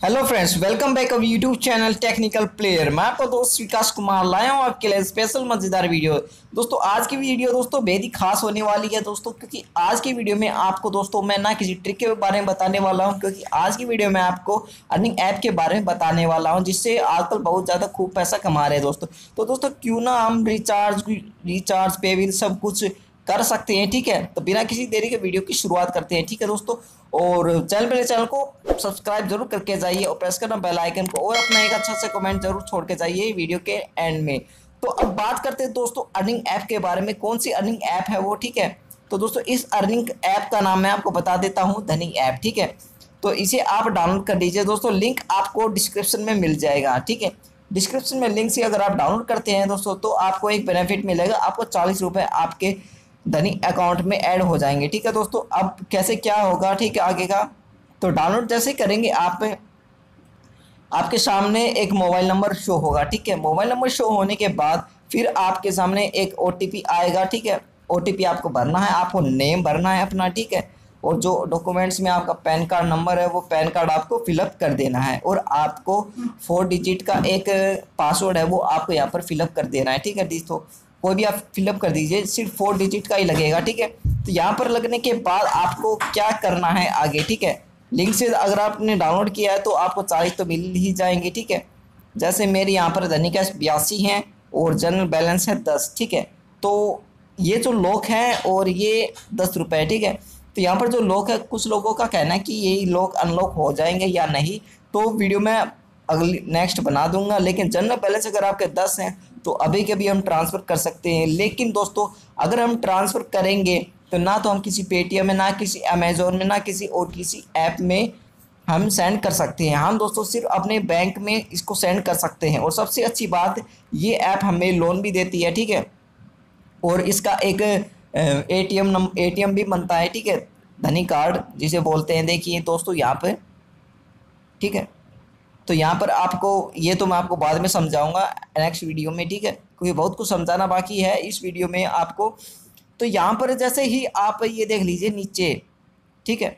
Hello friends welcome back our YouTube channel technical player मैं आपका दोस्त विकास कुमार लाया हूँ आपके लिए स्पेशल मज़ेदार वीडियो दोस्तों, आज की वीडियो दोस्तों बेहद ही खास होने वाली है दोस्तों, क्योंकि आज की वीडियो में आपको दोस्तों मैं ना किसी ट्रिक के बारे में बताने वाला हूँ, क्योंकि आज की वीडियो में आपको अर्निंग ऐप के बारे में बताने वाला हूँ, जिससे आजकल बहुत ज़्यादा खूब पैसा कमा रहे हैं दोस्तों। तो दोस्तों, क्यों ना हम रिचार्ज रिचार्ज पेबिल सब कुछ कर सकते हैं, ठीक है? तो बिना किसी देरी के वीडियो की शुरुआत करते हैं, ठीक है दोस्तों? और चैनल मेरे चैनल को सब्सक्राइब ज़रूर करके जाइए और प्रेस करना बेल आइकन को, और अपना एक अच्छा सा कमेंट ज़रूर छोड़ के जाइए वीडियो के एंड में। तो अब बात करते हैं दोस्तों अर्निंग ऐप के बारे में, कौन सी अर्निंग ऐप है वो, ठीक है? तो दोस्तों इस अर्निंग ऐप का नाम मैं आपको बता देता हूँ, धनी ऐप, ठीक है? तो इसे आप डाउनलोड कर लीजिए दोस्तों, लिंक आपको डिस्क्रिप्शन में मिल जाएगा, ठीक है? डिस्क्रिप्शन में लिंक से अगर आप डाउनलोड करते हैं दोस्तों तो आपको एक बेनिफिट मिलेगा, आपको चालीस रुपये आपके धनी अकाउंट में ऐड हो जाएँगे। ठीक है दोस्तों, अब कैसे क्या होगा, ठीक है, आगे का? तो डाउनलोड जैसे करेंगे, आप आपके सामने एक मोबाइल नंबर शो होगा, ठीक है? मोबाइल नंबर शो होने के बाद फिर आपके सामने एक ओटीपी आएगा, ठीक है? ओटीपी आपको भरना है, आपको नेम भरना है अपना, ठीक है? और जो डॉक्यूमेंट्स में आपका पैन कार्ड नंबर है, वो पैन कार्ड आपको फिलअप कर देना है और आपको फोर डिजिट का एक पासवर्ड है, वो आपको यहाँ पर फिलअप कर देना है, ठीक है दोस्तों? कोई भी आप फिलअप कर दीजिए, सिर्फ़ फोर डिजिट का ही लगेगा, ठीक है? तो यहाँ पर लगने के बाद आपको क्या करना है आगे, ठीक है? लिंक से अगर आपने डाउनलोड किया है तो आपको चालीस तो मिल ही जाएँगे, ठीक है? जैसे मेरे यहाँ पर धनी कैश बयासी हैं और जनरल बैलेंस है दस, ठीक है? तो ये जो लॉक है और ये दस रुपये ठीक है? तो यहाँ पर जो लॉक है, कुछ लोगों का कहना है कि ये लॉक अनलॉक हो जाएँगे या नहीं तो वीडियो में अगली नेक्स्ट बना दूँगा, लेकिन जनरल बैलेंस अगर आपके दस हैं तो अभी के भी हम ट्रांसफ़र कर सकते हैं। लेकिन दोस्तों, अगर हम ट्रांसफ़र करेंगे तो ना तो हम किसी पेटीएम में, ना किसी अमेज़ोन में, ना किसी और किसी ऐप में हम सेंड कर सकते हैं। हम दोस्तों सिर्फ़ अपने बैंक में इसको सेंड कर सकते हैं। और सबसे अच्छी बात, ये ऐप हमें लोन भी देती है, ठीक है? और इसका एक A T M A T M भी बनता है, ठीक है? धनी कार्ड जिसे बोलते हैं, देखिए दोस्तों यहाँ पर ठीक है? तो यहाँ पर आपको, ये तो मैं आपको बाद में समझाऊँगा नेक्स्ट वीडियो में, ठीक है? क्योंकि बहुत कुछ समझाना बाकी है इस वीडियो में आपको। तो यहाँ पर जैसे ही आप ये देख लीजिए नीचे, ठीक है?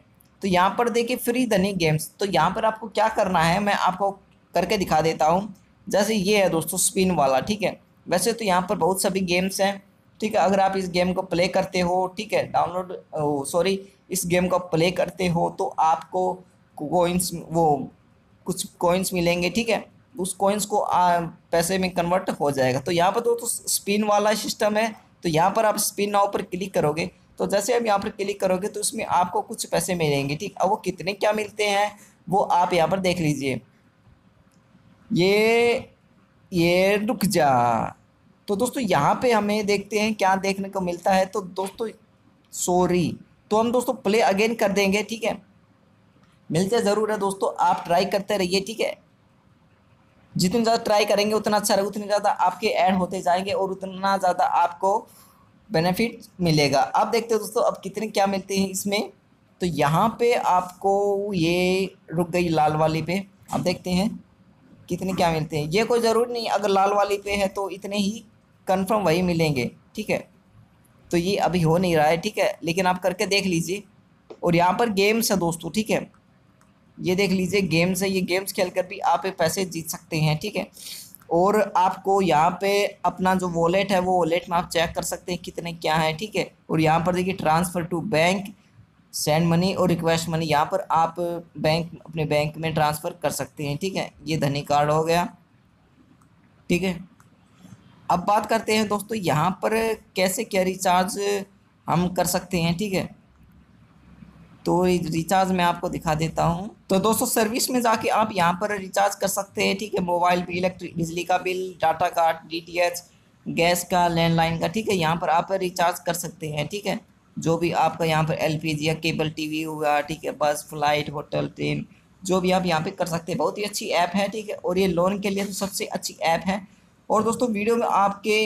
तो यहाँ पर देखिए फ्री धनी गेम्स तो यहाँ पर आपको क्या करना है, मैं आपको करके दिखा देता हूँ। जैसे ये है दोस्तों स्पिन वाला, ठीक है? वैसे तो यहाँ पर बहुत सभी गेम्स हैं, ठीक है? अगर आप इस गेम को प्ले करते हो, ठीक है? डाउनलोड सॉरी इस गेम को प्ले करते हो तो आपको कोइंस वो कुछ कॉइन्स मिलेंगे ठीक है? उस कॉइन्स को आ, पैसे में कन्वर्ट हो जाएगा। तो यहाँ पर तो, तो स्पिन वाला सिस्टम है तो यहाँ पर आप स्पिन नाव पर क्लिक करोगे। तो जैसे आप यहाँ पर क्लिक करोगे तो उसमें आपको कुछ पैसे मिलेंगे ठीक? अब वो कितने क्या मिलते हैं वो आप यहाँ पर देख लीजिए। ये ये रुक जा। तो दोस्तों यहाँ पे हमें देखते हैं क्या देखने को मिलता है। तो दोस्तों सॉरी तो हम दोस्तों प्ले अगेन कर देंगे ठीक है? मिलते ज़रूर है दोस्तों, आप ट्राई करते रहिए, ठीक है? जितनी ज़्यादा ट्राई करेंगे, उतना अच्छा रहेगा उतनी ज़्यादा आपके ऐड होते जाएँगे और उतना ज़्यादा आपको बेनिफिट मिलेगा। अब देखते हो दोस्तों, अब कितने क्या मिलते हैं इसमें। तो यहाँ पे आपको ये रुक गई लाल वाली पे। अब देखते हैं, कितने क्या मिलते हैं। ये कोई ज़रूरी नहीं, अगर लाल वाली पे है तो इतने ही कंफर्म वही मिलेंगे, ठीक है? तो ये अभी हो नहीं रहा है, ठीक है? लेकिन आप करके देख लीजिए। और यहाँ पर गेम्स है दोस्तों, ठीक है? ये देख लीजिए गेम्स है, ये गेम्स खेल कर भी आप पैसे जीत सकते हैं, ठीक है? और आपको यहाँ पे अपना जो वॉलेट है, वो वॉलेट में आप चेक कर सकते हैं कितने, क्या है, ठीक है? और यहाँ पर देखिए transfer to bank send money और रिक्वेस्ट मनी यहाँ पर आप बैंक अपने बैंक में ट्रांसफ़र कर सकते हैं, ठीक है? ये धनी कार्ड हो गया, ठीक है? अब बात करते हैं दोस्तों, यहाँ पर कैसे क्या रिचार्ज हम कर सकते हैं, ठीक है? तो रिचार्ज मैं आपको दिखा देता हूँ। तो दोस्तों सर्विस में जाके आप यहाँ पर रिचार्ज कर सकते हैं, ठीक है? मोबाइल बिल इलेक्ट्रिक बिजली का bill data card DTH gas का लैंडलाइन का, ठीक है? यहाँ पर आप रिचार्ज कर सकते हैं, ठीक है? जो भी आपका यहाँ पर एलपीजी या केबल टीवी हुआ, ठीक है? बस फ़्लाइट होटल ट्रेन जो भी आप यहाँ पे कर सकते हैं। बहुत ही अच्छी ऐप है, ठीक है? और ये लोन के लिए तो सबसे अच्छी ऐप है। और दोस्तों वीडियो में आपके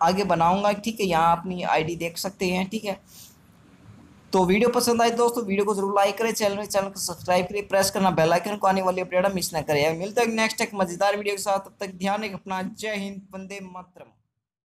आगे बनाऊँगा, ठीक है? यहाँ अपनी आईडी देख सकते हैं, ठीक है? तो वीडियो पसंद आए दोस्तों, वीडियो को ज़रूर लाइक करें चैनल में चैनल को सब्सक्राइब करें प्रेस करना बेल आइकन को आने वाली अपडेट मिस ना करें। मिलते हैं नेक्स्ट एक मज़ेदार वीडियो के साथ। तब तक ध्यान रखें अपना। जय हिंद, वंदे मातरम।